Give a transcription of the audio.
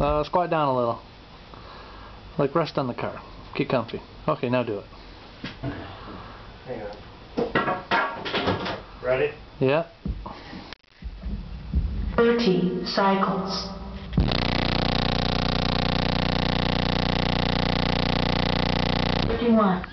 Uh, squat down a little. Like rest on the car. Get comfy. Okay, now do it. Hang on. Ready? Yeah. 30 cycles. Fifty-one.